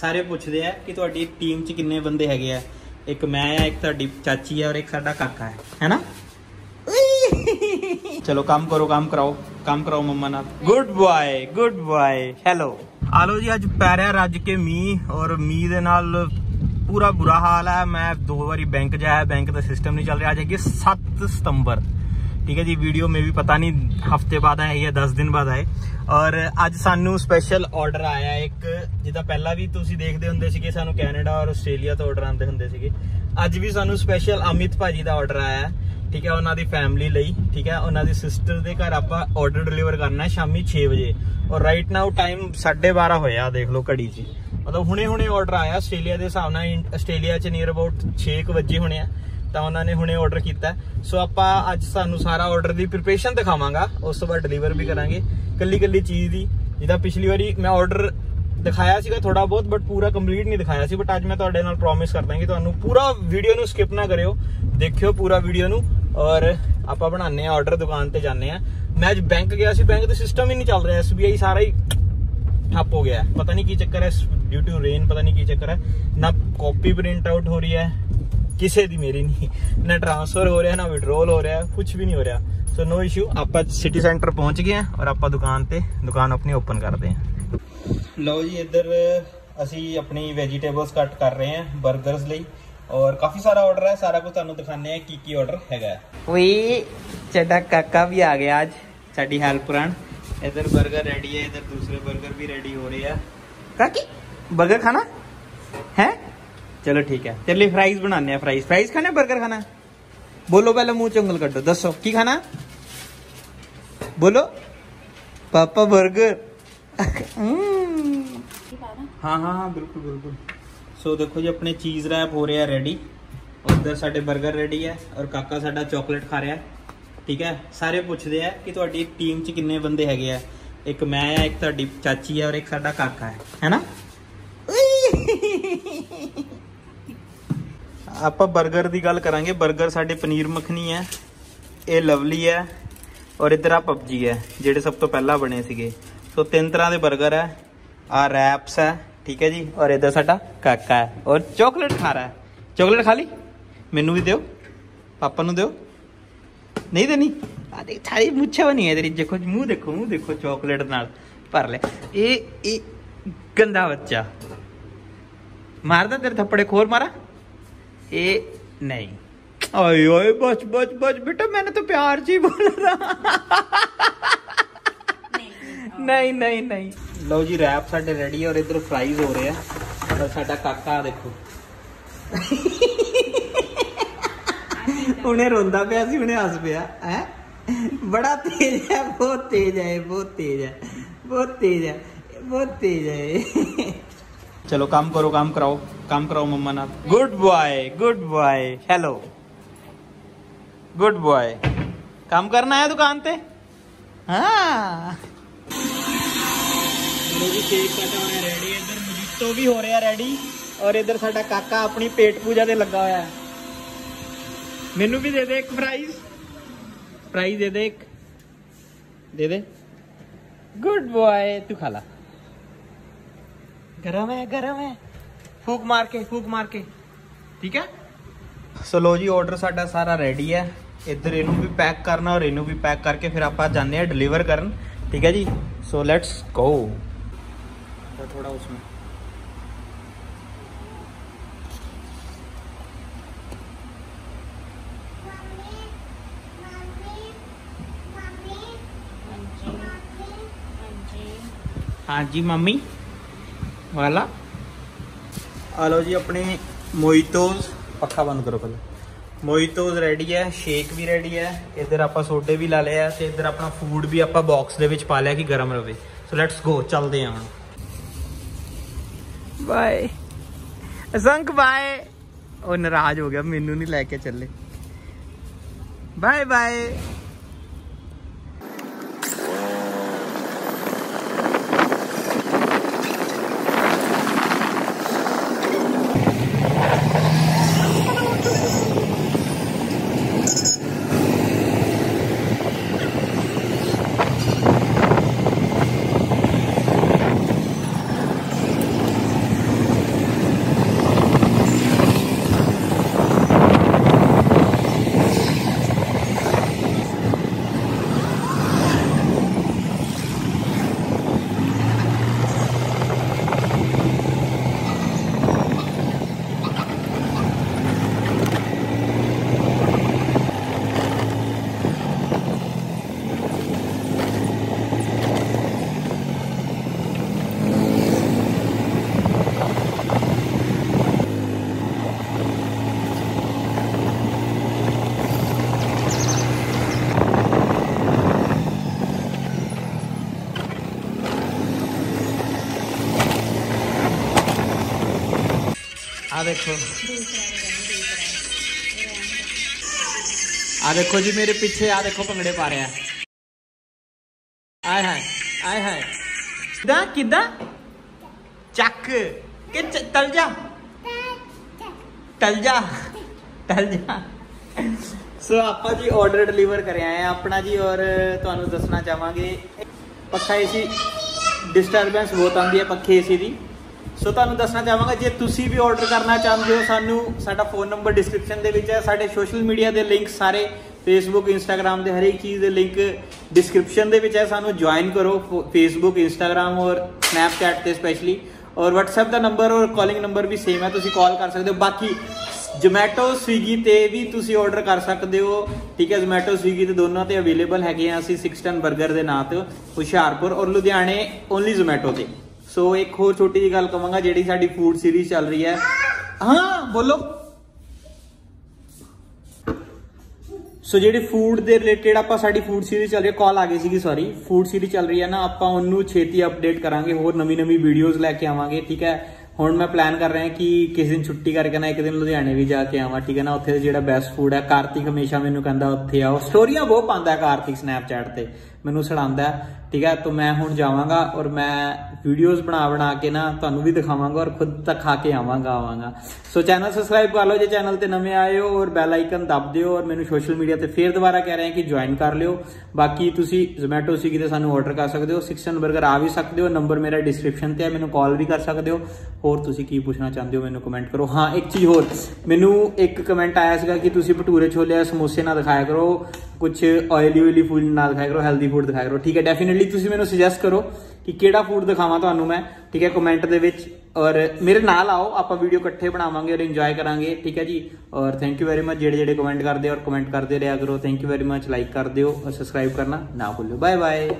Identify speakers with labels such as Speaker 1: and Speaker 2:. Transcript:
Speaker 1: ਸਾਰੇ ਪੁੱਛਦੇ ਆ ਕਿ ਤੁਹਾਡੀ ਟੀਮ 'ਚ ਕਿੰਨੇ ਬੰਦੇ ਹੈਗੇ ਆ। ਇੱਕ ਮੈਂ ਆ, ਇੱਕ ਤੁਹਾਡੀ ਚਾਚੀ ਆ ਔਰ ਇੱਕ ਸਾਡਾ ਕਾਕਾ ਹੈ ਹੈਨਾ? ਚਲੋ, ਕੰਮ ਕਰੋ, ਕੰਮ ਕਰਾਓ ਕੰਮ ਕਰਾਓ ਮੰਮਾ ਨਾਲ। Good boy good boy hello hello ਜੀ, ਅੱਜ ਪੈ ਰਿਹਾ ਰੱਜ ਕੇ ਮੀਂਹ ਔਰ ਮੀਂਹ ਦੇ ਨਾਲ ਪੂਰਾ ਬੁਰਾ ਹਾਲ ਹੈ ਮੈਂ ਦੋ ਵਾਰੀ ਬੈਂਕ ਜਾਇਆ ਬੈਂਕ ਦਾ ਸਿਸਟਮ ਨਹੀਂ ਚੱਲ ਰਿਹਾ। ਅੱਜ ਹੈਗੀ 7 ਸਤੰਬਰ। ਠੀਕ ਹੈ ਜੀ ਵੀਡੀਓ ਮੇ ਵੀ ਪਤਾ ਨਹੀਂ, ਹਫ਼ਤੇ ਬਾਅਦ ਆਏ ਜਾਂ 10 ਦਿਨ ਬਾਅਦ ਆਏ। ਔਰ ਅੱਜ ਸਾਨੂੰ ਸਪੈਸ਼ਲ ਆਰਡਰ ਆਇਆ ਇੱਕ ਜਿਹਦਾ ਪਹਿਲਾਂ ਵੀ ਤੁਸੀਂ ਦੇਖਦੇ ਹੁੰਦੇ ਸੀਗੇ, ਸਾਨੂੰ ਕੈਨੇਡਾ ਔਰ ਆਸਟ੍ਰੇਲੀਆ ਤੋਂ ਆਰਡਰ ਆਉਂਦੇ ਹੁੰਦੇ ਸੀਗੇ। ਅੱਜ ਵੀ ਸਾਨੂੰ ਸਪੈਸ਼ਲ ਅਮਿਤ ਭਾਜੀ ਦਾ ਆਰਡਰ ਆਇਆ ਠੀਕ ਹੈ, ਉਹਨਾਂ ਦੀ ਫੈਮਿਲੀ ਲਈ, ਠੀਕ ਹੈ, ਉਹਨਾਂ ਦੀ ਸਿਸਟਰ ਦੇ ਘਰ ਆਪਾਂ ਆਰਡਰ ਡਿਲੀਵਰ ਕਰਨਾ ਸ਼ਾਮੀ 6 ਵਜੇ। ਔਰ ਰਾਈਟ ਨਾਓ ਟਾਈਮ 12:30 ਹੋਇਆ, ਦੇਖ ਲਓ ਘੜੀ 'ਚ। ਮਤਲਬ ਹੁਣੇ ਹੁਣੇ ਆਰਡਰ ਆਇਆ, ਆਸਟ੍ਰੇਲੀਆ ਦੇ ਹਿਸਾਬ ਨਾਲ ਆਸਟ੍ਰੇਲੀਆ 'ਚ ਨੀਅਰ ਅਬਾਊਟ 6 ਵਜੇ ਹੋਣੇ ਆ। ਤਾਂ ਉਹਨਾਂ ਨੇ ਹੁਣੇ ਆਰਡਰ ਕੀਤਾ। ਸੋ ਆਪਾਂ ਅੱਜ ਸਾਨੂੰ ਸਾਰਾ ਆਰਡਰ ਦੀ ਪ੍ਰੀਪਰੇਸ਼ਨ ਦਿਖਾਵਾਂਗਾ। ਉਸ ਤੋਂ ਬਾਅਦ ਡਿਲੀਵਰ ਵੀ ਕਰਾਂਗੇ। ਕੱਲੀ ਕੱਲੀ ਚੀਜ਼ ਦੀ। ਜਿੱਦਾਂ ਪਿਛਲੀ ਵਾਰੀ ਮੈਂ ਆਰਡਰ ਦਿਖਾਇਆ ਸੀਗਾ ਥੋੜਾ ਬਹੁਤ ਬਟ ਪੂਰਾ ਕੰਪਲੀਟ ਨਹੀਂ ਦਿਖਾਇਆ ਸੀ। ਬਟ ਅੱਜ ਮੈਂ ਤੁਹਾਡੇ ਨਾਲ ਪ੍ਰੋਮਿਸ ਕਰਦਾ ਕਿ ਤੁਹਾਨੂੰ ਪੂਰਾ ਵੀਡੀਓ ਨੂੰ ਸਕਿਪ ਨਾ ਕਰਿਓ। ਦੇਖਿਓ ਪੂਰਾ ਵੀਡੀਓ ਨੂੰ। ਔਰ ਆਪਾਂ ਬਣਾਉਂਦੇ ਆ ਆਰਡਰ ਦੁਕਾਨ ਤੇ ਜਾਂਦੇ ਆ ਮੈਂ ਅੱਜ ਬੈਂਕ ਗਿਆ ਸੀ। ਬੈਂਕ ਦਾ ਸਿਸਟਮ ਹੀ ਨਹੀਂ ਚੱਲ ਰਿਹਾ। SBI ਸਾਰਾ ਹੀ ਠੱਪ ਹੋ ਗਿਆ। ਪਤਾ ਨਹੀਂ ਕੀ ਚੱਕਰ ਹੈ। ਡਿਊ ਟੂ ਰੇਨ ਪਤਾ ਨਹੀਂ ਕੀ ਚੱਕਰ ਹੈ। ਨਾ ਕਾਪੀ ਪ੍ਰਿੰਟ ਆਊਟ ਹੋ ਰਹੀ ਹੈ। ਕਿਸੇ ਦੀ ਮੇਰੀ ਨਹੀਂ ਨਾ ਟ੍ਰਾਂਸਫਰ ਹੋ ਰਿਹਾ ਨਾ ਵਿਡਰੋਲ ਹੋ ਰਿਹਾ ਕੁਝ ਵੀ ਨਹੀਂ ਹੋ ਰਿਹਾ ਸੋ ਨੋ ਇਸ਼ੂ ਆਪਾਂ ਸਿਟੀ ਸੈਂਟਰ ਪਹੁੰਚ ਗਏ ਆ ਔਰ ਆਪਾਂ ਦੁਕਾਨ ਤੇ ਦੁਕਾਨ ਆਪਣੀ ਓਪਨ ਕਰਦੇ ਆ ਲਓ ਜੀ ਇੱਧਰ ਅਸੀਂ ਆਪਣੀ ਵੈਜੀਟੇਬਲਸ ਕੱਟ ਕਰ ਰਹੇ ਆ 버ਗਰਸ ਲਈ ਔਰ ਕਾਫੀ ਸਾਰਾ ਆਰਡਰ ਹੈ ਸਾਰਾ ਕੁਝ ਤੁਹਾਨੂੰ ਦਿਖਾਣੇ ਆ ਕੀ ਕੀ ਆਰਡਰ ਹੈਗਾ ਓਏ ਚੱਡਾ ਕਾਕਾ ਵੀ ਆ ਗਿਆ ਅੱਜ ਸਾਡੀ ਹੈਲਪਰਾਂ इधर बर्गर रेडी है इधर दूसरे बर्गर भी रेडी हो रहे हैं काकी बर्गर खाना चलो ठीक है। चलिए फ्राइज बनाने हैं फ्राइज फ्राइज खाने बर्गर खाना बोलो पहले मुँह चंगल कर दो दसो। की खाना? बोलो। पापा बर्गर हम्म। हाँ हाँ हाँ बिल्कुल बिल्कुल। सो so, देखो जी अपने चीज़ रैप हो रहे हैं रेडी उधर साडे बर्गर रेडी है और काका साडा चॉकलेट खा रहा है। ठीक है? सारे पूछते हैं कि थोड़ी तो टीम च किन्ने बंद है? एक मैं है एक ਇੱਕ ਤੁਹਾਡੀ ਚਾਚੀ ਆ ਔਰ ਇੱਕ ਸਾਡਾ है। है ना? ਆਪਾਂ 버ਗਰ ਦੀ ਗੱਲ ਕਰਾਂਗੇ। 버ਗਰ ਸਾਡੇ ਪਨੀਰ ਮੱਖਣੀ ਹੈ, ਇਹ ਲਵਲੀ ਹੈ ਔਰ ਇਧਰ ਆ ਪਬਜੀ ਹੈ, ਜਿਹੜੇ ਸਭ ਤੋਂ ਪਹਿਲਾਂ ਬਣੇ ਸੀਗੇ। ਸੋ ਤਿੰਨ ਤਰ੍ਹਾਂ ਦੇ 버ਗਰ ਹੈ ਆ ਰੈਪਸ ਹੈ, ਠੀਕ ਹੈ ਜੀ, ਔਰ ਇਧਰ ਸਾਡਾ ਕਾਕਾ ਹੈ ਔਰ ਚਾਕਲੇਟ ਖਾ ਰਹਾ ਹੈ। ਚਾਕਲੇਟ ਖਾ ਲਈ? ਮੈਨੂੰ ਵੀ ਦਿਓ, ਪਾਪਾ ਨੂੰ ਦਿਓ। ਨਹੀਂ ਦੇਣੀ? ਆ ਦੇਖ ਥਾਰੀ ਮੁੱਛਾ ਨਹੀਂ ਹੈ ਤੇਰੀ ਦੇਖੋ ਮੂੰਹ ਦੇਖੋ ਮੂੰਹ ਦੇਖੋ ਚਾਕਲੇਟ ਨਾਲ ਭਰ ਲੈ ਇਹ ਇਹ ਗੰਦਾ ਬੱਚਾ। ਮਾਰਦਾ ਤੇਰੇ ਥੱਪੜੇ, ਖੋਰ ਮਾਰਾ? ਇਹ ਨਹੀਂ। ਆਏ ਓਏ ਬਚ ਬਚ ਬਚ ਬੇਟਾ ਮੈਨੇ ਤਾਂ ਪਿਆਰ ਜੀ ਬੋਲ ਰਹਾ ਨਹੀਂ ਨਹੀਂ ਨਹੀਂ। ਲਓ ਜੀ ਰੈਪ ਸਾਡੇ ਰੈਡੀ ਔਰ ਇਧਰ ਫਰਾਈਜ਼ ਹੋ ਰਹੇ ਆ। ਔਰ ਸਾਡਾ ਕਾਕਾ ਦੇਖੋ। ਉਹਨੇ ਰੋਂਦਾ ਪਿਆ ਸੀ ਉਹਨੇ ਹੱਸ ਪਿਆ। ਹੈ? ਬੜਾ ਤੇਜ਼ ਹੈ ਬਹੁਤ ਤੇਜ਼ ਹੈ ਬਹੁਤ ਤੇਜ਼ ਹੈ। ਬਹੁਤ ਤੇਜ਼ ਹੈ ਬਹੁਤ ਤੇਜ਼ ਹੈ चलो કામ करो કામ कराओ કામ કરાવો મમ્માના ना good boy good boy hello good boy કરના करना દુકાન તે हाँ। केक तो भी हो रहा रेडी और इधर साडा काका अपनी पेट पूजा ते लगा हुआ मेनू भी दे दे एक प्राइज प्राइज दे दे एक। दे दे। गुड बॉय तू खा गरम है गरम है। फूक मार के फूक मार के। ठीक है? सलो जी ऑर्डर साढ़ा सारा रेडी है। इधर इनू भी पैक करना और इनू भी पैक करके फिर आप जाने डिलीवर कर ठीक है जी? सो लैट्स गो थोड़ा उसमें। हाँ जी मम्मी। वाला ਆ ਲਓ ਜੀ ਆਪਣੇ ਮੋਇਟੋਸ ਪੱਖਾ ਬੰਦ ਕਰੋ ਪਹਿਲਾਂ। ਮੋਇਟੋਸ ਰੈਡੀ ਹੈ ਸ਼ੇਕ ਵੀ ਰੈਡੀ ਹੈ ਇੱਧਰ ਆਪਾਂ ਸੋਡੇ ਵੀ ਲਾ ਲਏ ਆ ਤੇ ਇੱਧਰ ਆਪਣਾ ਫੂਡ ਵੀ ਆਪਾਂ ਬਾਕਸ ਦੇ ਵਿੱਚ ਪਾ ਲਿਆ ਕਿ ਗਰਮ ਰਵੇ। ਸੋ ਲੈਟਸ ਗੋ ਚੱਲਦੇ ਹਾਂ ਹੁਣ। ਬਾਏ ਅਸੰਕ ਬਾਏ ਉਹ ਨਾਰਾਜ਼ ਹੋ ਗਿਆ ਮੈਨੂੰ ਨਹੀਂ ਲੈ ਕੇ ਚੱਲੇ। ਬਾਏ ਬਾਏ ਆ ਦੇਖੋ। ਆ ਦੇਖੋ ਜੀ, ਮੇਰੇ ਪਿੱਛੇ ਆ ਦੇਖੋ ਭੰਗੜੇ ਪਾ ਰਿਹਾ। ਆਏ ਹਾਏ ਆਏ ਹਾਏ। ਕਿਦਾਂ ਕਿਦਾਂ? ਚੱਕ। ਕਿ ਤਲ ਜਾ। ਟਲ ਜਾ। ਟਲ ਜਾ। ਸੋ ਆਪਾਂ ਜੀ ਆਰਡਰ ਡਿਲੀਵਰ ਕਰਿਆ ਹੈ। ਆਪਣਾ ਜੀ ਔਰ ਤੁਹਾਨੂੰ ਦੱਸਣਾ ਚਾਹਾਂਗੇ। ਪੱਖਾ ਏਸੀ ਡਿਸਟਰਬੈਂਸ ਬਹੁਤ ਆਉਂਦੀ ਹੈ ਪੱਖੇ ਏਸੀ ਦੀ। ਸੋ ਤੁਹਾਨੂੰ ਦੱਸਣਾ ਚਾਹਾਂਗਾ, ਜੇ ਤੁਸੀਂ ਵੀ ਆਰਡਰ ਕਰਨਾ ਚਾਹੁੰਦੇ ਹੋ ਸਾਨੂੰ, ਸਾਡਾ ਫੋਨ ਨੰਬਰ ਡਿਸਕ੍ਰਿਪਸ਼ਨ ਦੇ ਵਿੱਚ ਹੈ, ਸਾਡੇ ਸੋਸ਼ਲ ਮੀਡੀਆ ਦੇ ਲਿੰਕ ਸਾਰੇ ਫੇਸਬੁੱਕ ਇੰਸਟਾਗ੍ਰam ਦੇ ਹਰੇਕ ਚੀਜ਼ ਦੇ ਲਿੰਕ ਡਿਸਕ੍ਰਿਪਸ਼ਨ ਦੇ ਵਿੱਚ ਹੈ, ਸਾਨੂੰ ਜੁਆਇਨ ਕਰੋ ਫੇਸਬੁੱਕ ਇੰਸਟਾਗ੍ਰam ਔਰ ਸਨੈਪਚੈਟ ਤੇ ਸਪੈਸ਼ਲੀ ਔਰ WhatsApp ਦਾ ਨੰਬਰ ਔਰ ਕਾਲਿੰਗ ਨੰਬਰ ਵੀ ਸੇਮ ਹੈ, ਤੁਸੀਂ ਕਾਲ ਕਰ ਸਕਦੇ ਹੋ। ਬਾਕੀ ਜੋਮੈਟੋ ਸਵੀਗੀ ਤੇ ਵੀ ਤੁਸੀਂ ਆਰਡਰ ਕਰ ਸਕਦੇ ਹੋ। ਠੀਕ ਹੈ ਜੋਮੈਟੋ ਸਵੀਗੀ ਤੇ ਦੋਨਾਂ ਤੇ ਅਵੇਲੇਬਲ ਹੈਗੇ ਆ ਅਸੀਂ 610 버ਗਰ ਦੇ ਨਾਂ ਤੇ, ਹੁਸ਼ਿਆਰਪੁਰ ਔਰ ਲੁਧਿਆਣੇ ਓਨਲੀ ਜੋਮੈਟੋ ਤੇ। ਸੋ ਇੱਕ ਹੋਰ ਛੋਟੀ ਜਿਹੀ ਗੱਲ ਕਵਾਂਗਾ, ਜਿਹੜੀ ਸਾਡੀ ਫੂਡ ਸੀਰੀਜ਼ ਚੱਲ ਰਹੀ ਹੈ। ਹਾਂ, ਬੋਲੋ। ਸੋ ਜਿਹੜੇ ਫੂਡ ਦੇ ਰਿਲੇਟਡ ਆਪਾਂ ਸਾਡੀ ਫੂਡ ਸੀਰੀਜ਼ ਚੱਲ ਰਹੀ ਹੈ ਕਾਲ ਆ ਗਈ ਸੀਗੀ ਸੌਰੀ ਫੂਡ ਸੀਰੀਜ਼ ਚੱਲ ਰਹੀ ਹੈ ਨਾ, ਆਪਾਂ ਉਹਨੂੰ ਛੇਤੀ ਅਪਡੇਟ ਕਰਾਂਗੇ, ਹੋਰ ਨਵੀਂ ਨਵੀਂ ਵੀਡੀਓਜ਼ ਲੈ ਕੇ ਆਵਾਂਗੇ, ਠੀਕ ਹੈ? ਹੁਣ ਮੈਂ ਪਲਾਨ ਕਰ ਰਿਹਾ ਕਿ ਕਿਸੇ ਦਿਨ ਛੁੱਟੀ ਕਰਕੇ ਨਾ ਇੱਕ ਦਿਨ ਲੁਧਿਆਣੇ ਵੀ ਜਾ ਕੇ ਆਵਾਂ, ਠੀਕ ਹੈ ਨਾ? ਉੱਥੇ ਜਿਹੜਾ ਬੈਸਟ ਫੂਡ ਹੈ, ਕਾਰਤਿਕ ਹਮੇਸ਼ਾ ਮੈਨੂੰ ਕਹਿੰਦਾ ਉੱਥੇ ਆਓ। ਸਟੋਰੀਆਂ ਬਹੁਤ ਪਾਉਂਦਾ ਹੈ ਕਾਰਤਿਕ ਸਨੈਪਚੈਟ ਤੇ। ਮੈਨੂੰ ਸੜਾਉਂਦਾ ਠੀਕ ਹੈ, ਤਾਂ ਮੈਂ ਹੁਣ ਜਾਵਾਂਗਾ ਔਰ ਮੈਂ ਵੀਡੀਓਜ਼ ਬਣਾ ਬਣਾ ਕੇ ਨਾ ਤੁਹਾਨੂੰ ਵੀ ਦਿਖਾਵਾਂਗਾ ਔਰ ਖੁਦ ਤੱਕ ਖਾ ਕੇ ਆਵਾਂਗਾ ਆਵਾਂਗਾ। ਸੋ ਚੈਨਲ ਸਬਸਕ੍ਰਾਈਬ ਕਰ ਲਓ ਜੇ ਚੈਨਲ ਤੇ ਨਵੇਂ ਆਏ ਹੋ ਔਰ ਬੈਲ ਆਈਕਨ ਦਬ ਦਿਓ ਔਰ ਮੈਨੂੰ ਸੋਸ਼ਲ ਮੀਡੀਆ ਤੇ ਫੇਰ ਦੁਬਾਰਾ ਕਹਿ ਰਹੇ ਹਾਂ ਕਿ ਜੁਆਇਨ ਕਰ ਲਿਓ। ਬਾਕੀ ਤੁਸੀਂ ਜ਼ੋਮੈਟੋ ਸੀ ਕਿਤੇ ਸਾਨੂੰ ਆਰਡਰ ਕਰ ਸਕਦੇ ਹੋ। 6 버ਗਰ ਆ ਵੀ ਸਕਦੇ ਹੋ ਨੰਬਰ ਮੇਰਾ ਡਿਸਕ੍ਰਿਪਸ਼ਨ ਤੇ ਹੈ, ਮੈਨੂੰ ਕਾਲ ਵੀ ਕਰ ਸਕਦੇ ਹੋ। ਹੋਰ ਤੁਸੀਂ ਕੀ ਪੁੱਛਣਾ ਚਾਹੁੰਦੇ ਹੋ ਮੈਨੂੰ ਕਮੈਂਟ ਕਰੋ। ਹਾਂ, ਇੱਕ ਚੀਜ਼ ਹੋਰ। ਮੈਨੂੰ ਇੱਕ ਕਮੈਂਟ ਆਇਆ ਸੀਗਾ ਕਿ ਤੁਸੀਂ ਭਟੂਰੇ ਛੋਲੇ ਜਾਂ ਸਮੋਸੇ ਨਾ ਦਿਖਾਇਆ ਕਰੋ। ਕੁਝ ਆਇਲੀ ਓਇਲੀ ਫੂਡ ਨਾਲ ਦਿਖਾਇਆ ਕਰੋ ਹੈਲਦੀ ਫੂਡ ਦਿਖਾਇਆ ਕਰੋ। ਠੀਕ ਹੈ ਡੈਫੀਨਿਟਲੀ ਤੁਸੀਂ ਮੈਨੂੰ ਸੁਜੈਸਟ ਕਰੋ ਕਿ ਕਿਹੜਾ ਫੂਡ ਦਿਖਾਵਾਂ ਤੁਹਾਨੂੰ ਮੈਂ। ਠੀਕ ਹੈ ਕਮੈਂਟ ਦੇ ਵਿੱਚ। ਔਰ ਮੇਰੇ ਨਾਲ ਆਓ, ਆਪਾਂ ਵੀਡੀਓ ਇਕੱਠੇ ਬਣਾਵਾਂਗੇ ਔਰ ਇੰਜੋਏ ਕਰਾਂਗੇ। ਠੀਕ ਹੈ ਜੀ? ਔਰ ਥੈਂਕ ਯੂ ਵੈਰੀ ਮਚ ਜਿਹੜੇ ਜਿਹੜੇ ਕਮੈਂਟ ਕਰਦੇ ਔਰ ਕਮੈਂਟ ਕਰਦੇ ਰਿਹਾ ਕਰੋ। Thank you very much like ਕਰ ਦਿਓ ਔਰ ਸਬਸਕ੍ਰਾਈਬ ਕਰਨਾ ਨਾ ਭੁੱਲਿਓ ਬਾਏ ਬਾਏ